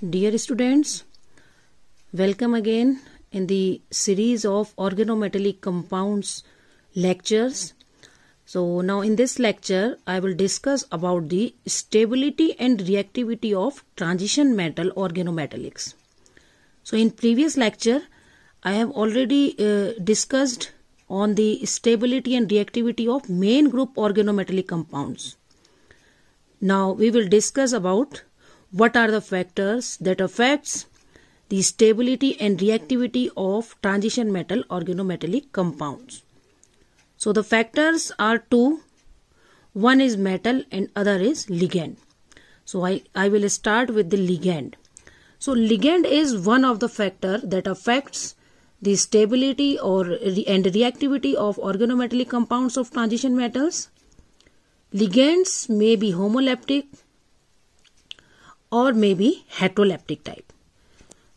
Dear students, welcome again in the series of organometallic compounds lectures. So now in this lecture I will discuss about the stability and reactivity of transition metal organometallics. So in previous lecture I have already uh, discussed on the stability and reactivity of main group organometallic compounds. Now we will discuss about what are the factors that affects the stability and reactivity of transition metal organometallic compounds. So the factors are two. One is metal and other is ligand. So I, I will start with the ligand. So ligand is one of the factor that affects the stability or and reactivity of organometallic compounds of transition metals. Ligands may be homoleptic or maybe heteroleptic type.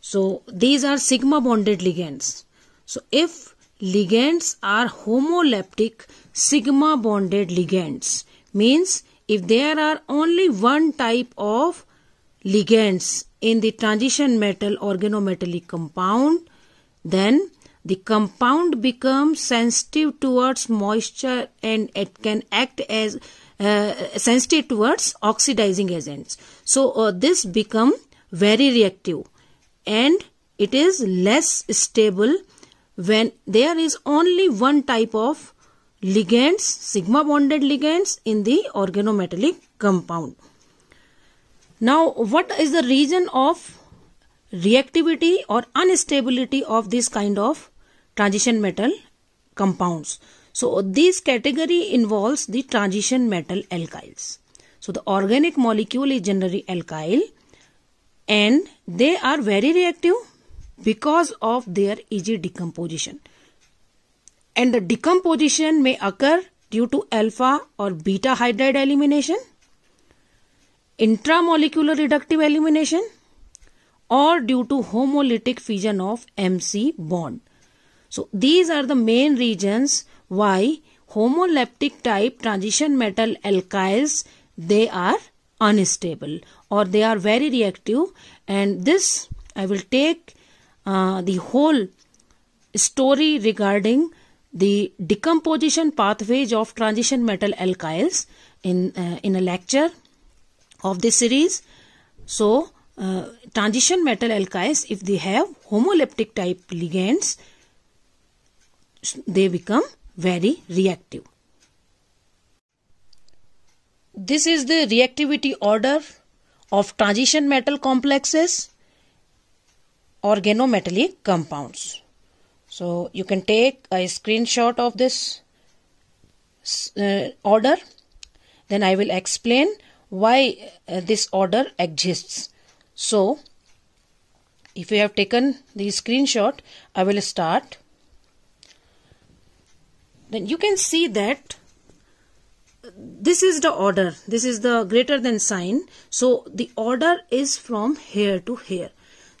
So these are sigma bonded ligands. So if ligands are homoleptic sigma bonded ligands means if there are only one type of ligands in the transition metal organometallic compound then the compound becomes sensitive towards moisture and it can act as sensitive towards oxidizing agents so uh, this become very reactive and it is less stable when there is only one type of ligands sigma bonded ligands in the organometallic compound now what is the reason of reactivity or unstability of this kind of transition metal compounds. So this category involves the transition metal alkyls. So the organic molecule is generally alkyl and they are very reactive because of their easy decomposition. And the decomposition may occur due to alpha or beta hydride elimination, intramolecular reductive elimination or due to homolytic fission of MC bond. So these are the main reasons why homoleptic type transition metal alkyls they are unstable or they are very reactive. And this I will take uh, the whole story regarding the decomposition pathways of transition metal alkyls in uh, in a lecture of this series. So uh, transition metal alkyls if they have homoleptic type ligands they become very reactive. This is the reactivity order of transition metal complexes organometallic compounds. So you can take a screenshot of this uh, order. Then I will explain why uh, this order exists. So if you have taken the screenshot, I will start then you can see that this is the order. This is the greater than sign. So the order is from here to here.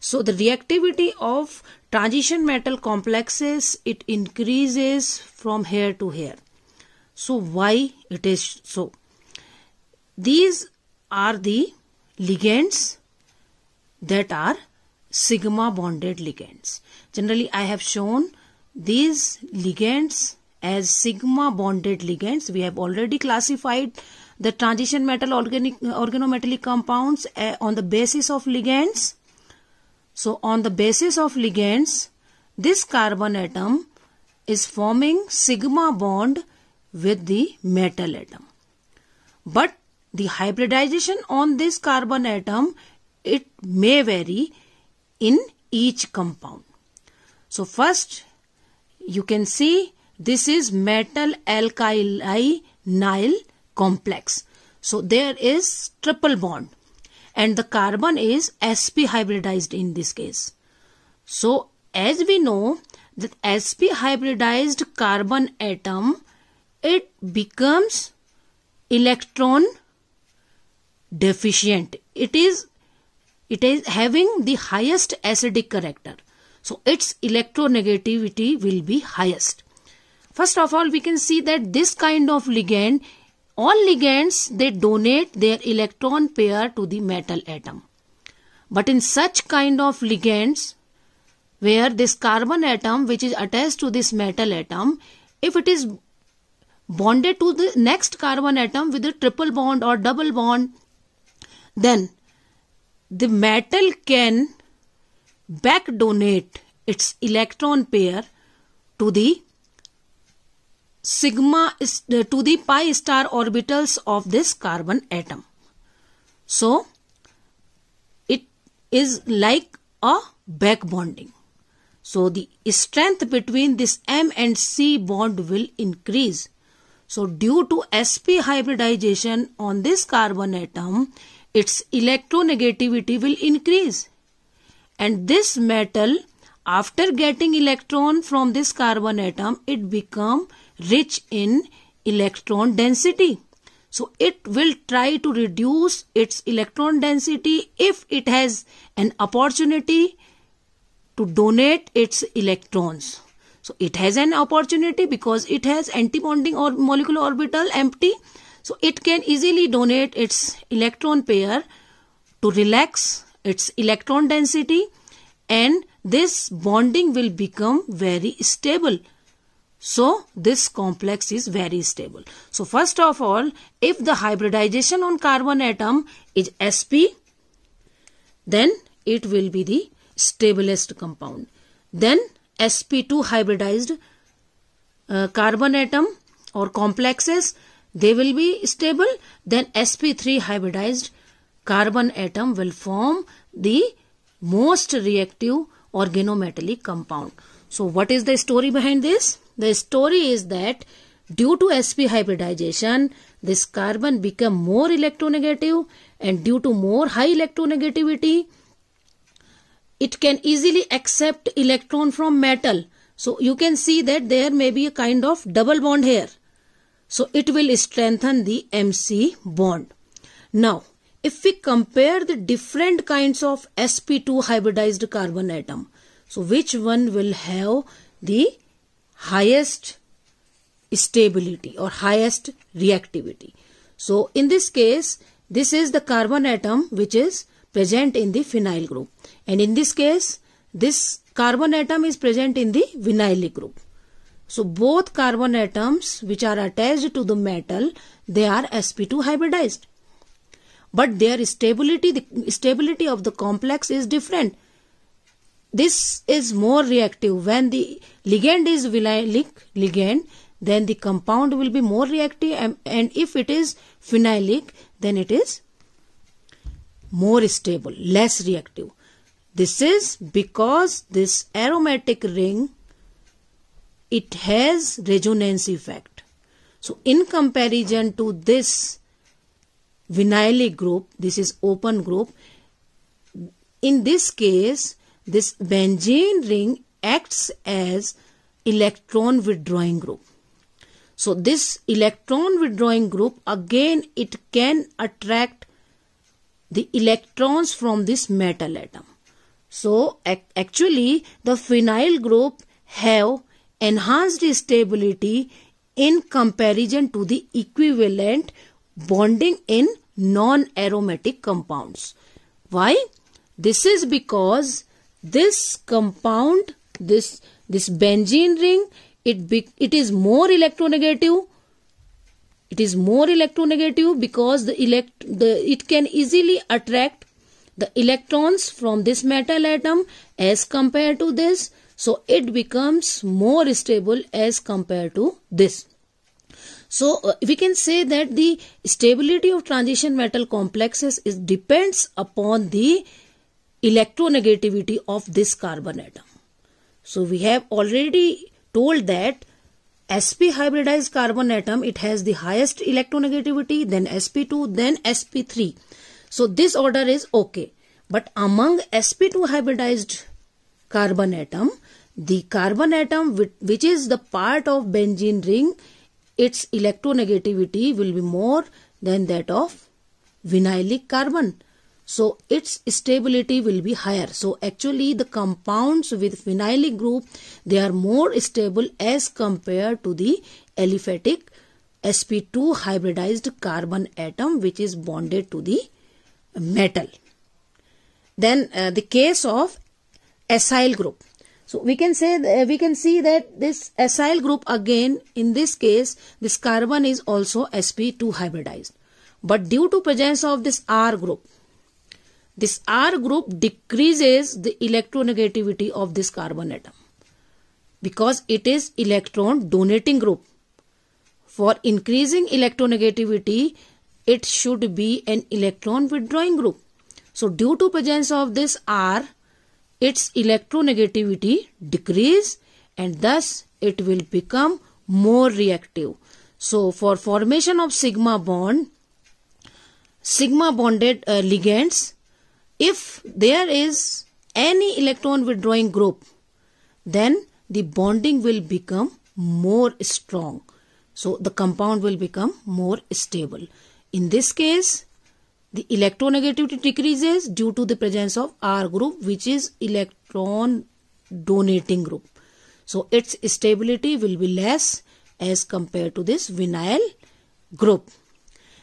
So the reactivity of transition metal complexes it increases from here to here. So why it is so? These are the ligands that are sigma bonded ligands. Generally i have shown these ligands as sigma bonded ligands. We have already classified the transition metal organic organometallic compounds uh, on the basis of ligands. So on the basis of ligands, this carbon atom is forming sigma bond with the metal atom. But the hybridization on this carbon atom, it may vary in each compound. So first you can see this is metal alkyl nile complex. So there is triple bond and the carbon is sp hybridized in this case. So as we know that sp hybridized carbon atom it becomes electron deficient. It is it is having the highest acidic character. So its electronegativity will be highest. First of all, we can see that this kind of ligand, all ligands, they donate their electron pair to the metal atom. But in such kind of ligands, where this carbon atom which is attached to this metal atom, if it is bonded to the next carbon atom with a triple bond or double bond, then the metal can back donate its electron pair to the sigma uh, to the pi star orbitals of this carbon atom. So, it is like a back bonding. So, the strength between this M and C bond will increase. So, due to sp hybridization on this carbon atom, its electronegativity will increase. And this metal, after getting electron from this carbon atom, it become rich in electron density. So it will try to reduce its electron density if it has an opportunity to donate its electrons. So it has an opportunity because it has antibonding or molecular orbital empty. So it can easily donate its electron pair to relax its electron density and this bonding will become very stable. So this complex is very stable. So first of all, if the hybridization on carbon atom is sp, then it will be the stablest compound. Then sp2 hybridized uh, carbon atom or complexes, they will be stable. Then sp3 hybridized carbon atom will form the most reactive organometallic compound. So what is the story behind this? The story is that due to sp hybridization, this carbon become more electronegative and due to more high electronegativity, it can easily accept electron from metal. So you can see that there may be a kind of double bond here. So it will strengthen the MC bond. Now, if we compare the different kinds of sp2 hybridized carbon atom, so which one will have the highest stability or highest reactivity. So in this case, this is the carbon atom which is present in the phenyl group. And in this case, this carbon atom is present in the vinylic group. So both carbon atoms which are attached to the metal, they are sp2 hybridized. But their stability, the stability of the complex is different this is more reactive. When the ligand is vinylic ligand then the compound will be more reactive and, and if it is phenylic then it is more stable less reactive. This is because this aromatic ring it has resonance effect. So in comparison to this vinylic group this is open group in this case this benzene ring acts as electron withdrawing group. So this electron withdrawing group again it can attract the electrons from this metal atom. So actually the phenyl group have enhanced stability in comparison to the equivalent bonding in non-aromatic compounds. Why? This is because this compound this this benzene ring it be, it is more electronegative. It is more electronegative because the elect the it can easily attract the electrons from this metal atom as compared to this. So it becomes more stable as compared to this. So uh, we can say that the stability of transition metal complexes is depends upon the electronegativity of this carbon atom. So we have already told that sp hybridized carbon atom it has the highest electronegativity then sp2 then sp3 so this order is okay. But among sp2 hybridized carbon atom the carbon atom which is the part of benzene ring its electronegativity will be more than that of vinylic carbon so its stability will be higher. So actually the compounds with phenylic group, they are more stable as compared to the aliphatic sp2 hybridized carbon atom which is bonded to the metal. then uh, the case of acyl group so we can say uh, we can see that this acyl group again in this case this carbon is also sp2 hybridized but due to presence of this r group this r group decreases the electronegativity of this carbon atom because it is electron donating group for increasing electronegativity it should be an electron withdrawing group so due to presence of this R, its electronegativity decrease and thus it will become more reactive. So for formation of sigma bond, sigma bonded uh, ligands, if there is any electron withdrawing group, then the bonding will become more strong. So the compound will become more stable. In this case, the electronegativity decreases due to the presence of R group which is electron donating group. So its stability will be less as compared to this vinyl group.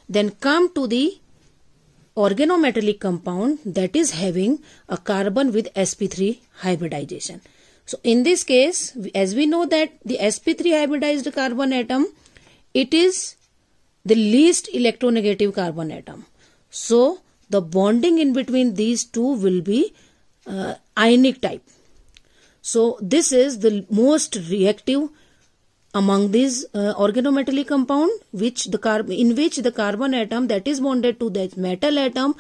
Then come to the organometallic compound that is having a carbon with sp3 hybridization. So in this case, as we know that the sp3 hybridized carbon atom, it is the least electronegative carbon atom. So the bonding in between these two will be uh, ionic type. So this is the most reactive among these uh, organometallic compound which the carb in which the carbon atom that is bonded to the metal atom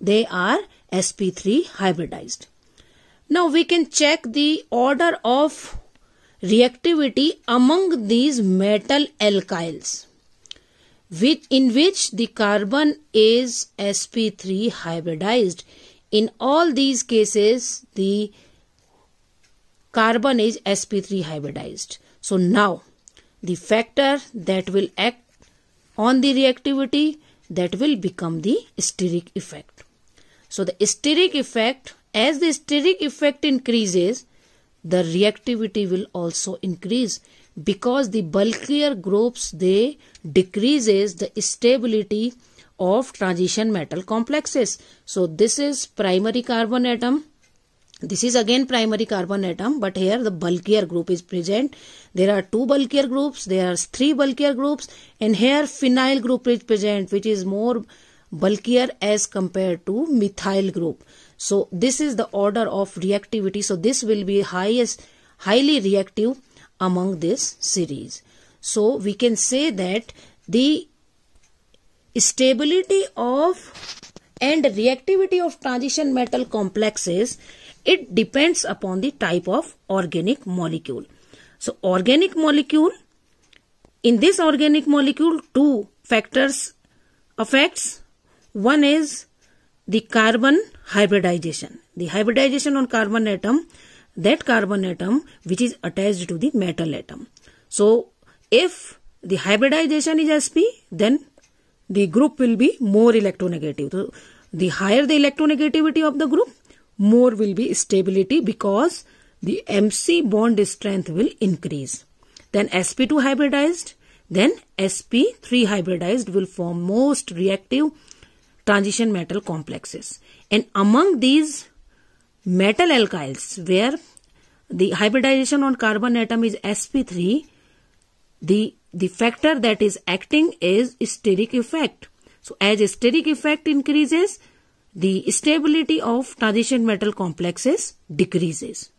they are sp3 hybridized. Now we can check the order of reactivity among these metal alkyls which in which the carbon is sp3 hybridized in all these cases the carbon is sp3 hybridized so now the factor that will act on the reactivity that will become the steric effect. So the steric effect as the steric effect increases the reactivity will also increase. Because the bulkier groups they decreases the stability of transition metal complexes. So this is primary carbon atom this is again primary carbon atom but here the bulkier group is present. There are two bulkier groups there are three bulkier groups and here phenyl group is present which is more bulkier as compared to methyl group. So this is the order of reactivity. So this will be highest highly reactive among this series. So we can say that the stability of and reactivity of transition metal complexes it depends upon the type of organic molecule. So organic molecule in this organic molecule two factors affects one is the carbon hybridization. The hybridization on carbon atom that carbon atom which is attached to the metal atom. So if the hybridization is sp then the group will be more electronegative. So the higher the electronegativity of the group more will be stability because the MC bond strength will increase. Then sp2 hybridized then sp3 hybridized will form most reactive transition metal complexes. And among these metal alkyls where the hybridization on carbon atom is sp3 the the factor that is acting is steric effect so as steric effect increases the stability of transition metal complexes decreases.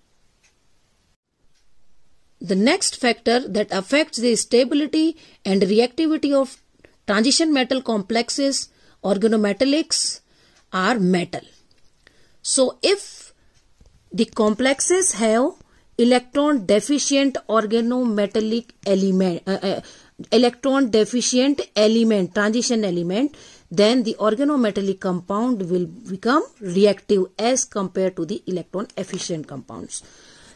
The next factor that affects the stability and reactivity of transition metal complexes organometallics are metal. So if the complexes have electron deficient organometallic element, uh, uh, electron deficient element, transition element, then the organometallic compound will become reactive as compared to the electron efficient compounds.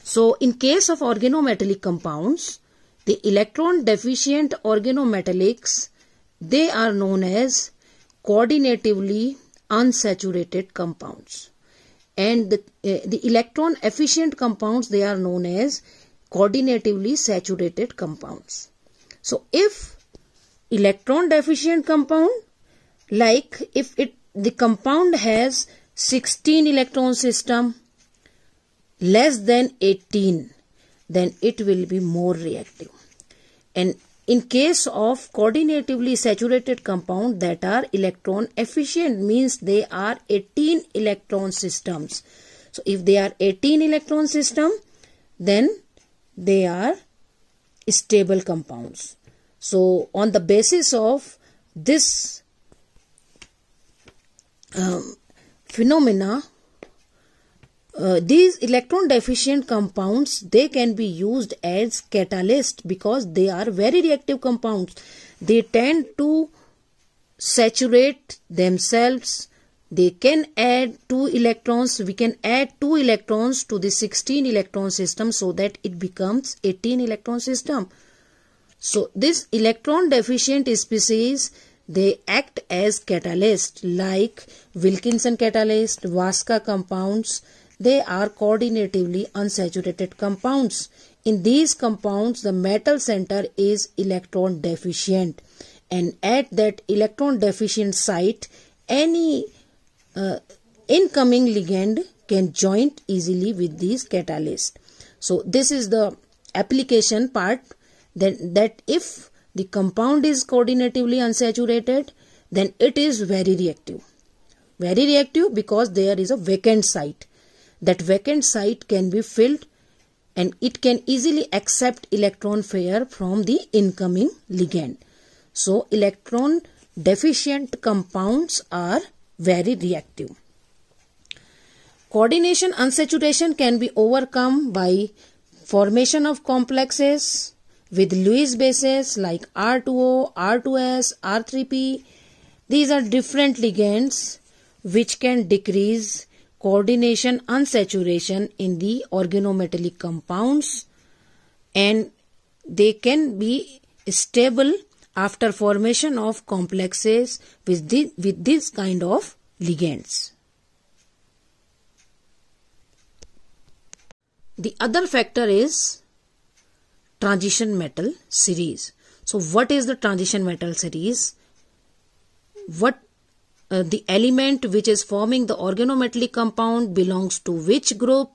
So in case of organometallic compounds, the electron deficient organometallics, they are known as coordinatively unsaturated compounds and the, uh, the electron efficient compounds they are known as coordinatively saturated compounds. So if electron deficient compound like if it the compound has 16 electron system less than 18 then it will be more reactive. And in case of coordinatively saturated compound that are electron efficient means they are 18 electron systems. So if they are 18 electron system then they are stable compounds. So on the basis of this um, phenomena uh, these electron deficient compounds they can be used as catalyst because they are very reactive compounds. They tend to saturate themselves. They can add two electrons. We can add two electrons to the 16 electron system so that it becomes 18 electron system. So this electron deficient species they act as catalyst like wilkinson catalyst vaska compounds they are coordinatively unsaturated compounds. In these compounds, the metal center is electron deficient and at that electron deficient site, any uh, incoming ligand can join easily with these catalysts. So this is the application part then that if the compound is coordinatively unsaturated, then it is very reactive. Very reactive because there is a vacant site that vacant site can be filled and it can easily accept electron pair from the incoming ligand. So electron deficient compounds are very reactive. Coordination unsaturation can be overcome by formation of complexes with Lewis bases like R2O, R2S, R3P. These are different ligands which can decrease coordination unsaturation in the organometallic compounds and they can be stable after formation of complexes with, the, with this kind of ligands. The other factor is transition metal series. So what is the transition metal series? What uh, the element which is forming the organometallic compound belongs to which group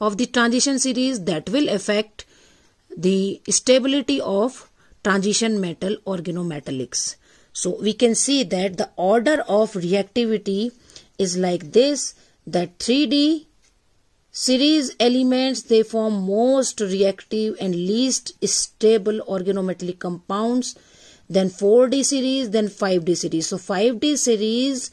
of the transition series that will affect the stability of transition metal organometallics. So we can see that the order of reactivity is like this that 3D series elements they form most reactive and least stable organometallic compounds then 4D series, then 5D series. So 5D series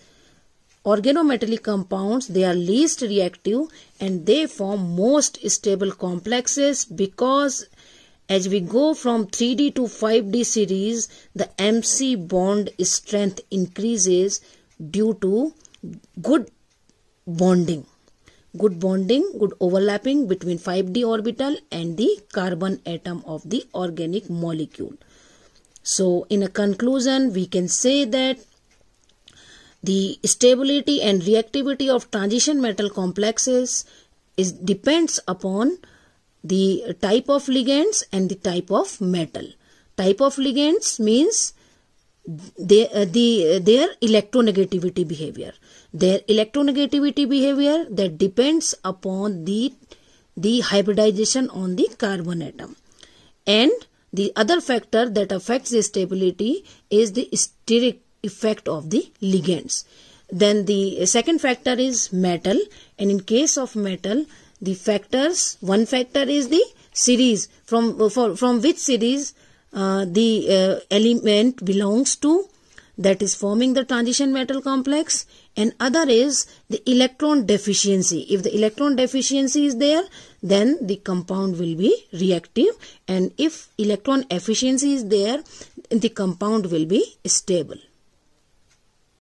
organometallic compounds, they are least reactive and they form most stable complexes because as we go from 3D to 5D series, the MC bond strength increases due to good bonding. Good bonding, good overlapping between 5D orbital and the carbon atom of the organic molecule. So in a conclusion, we can say that the stability and reactivity of transition metal complexes is depends upon the type of ligands and the type of metal. Type of ligands means they, uh, the, uh, their electronegativity behavior. Their electronegativity behavior that depends upon the, the hybridization on the carbon atom. And the other factor that affects the stability is the steric effect of the ligands. Then the second factor is metal and in case of metal the factors one factor is the series from for, from which series uh, the uh, element belongs to that is forming the transition metal complex and other is the electron deficiency. If the electron deficiency is there, then the compound will be reactive and if electron efficiency is there, the compound will be stable.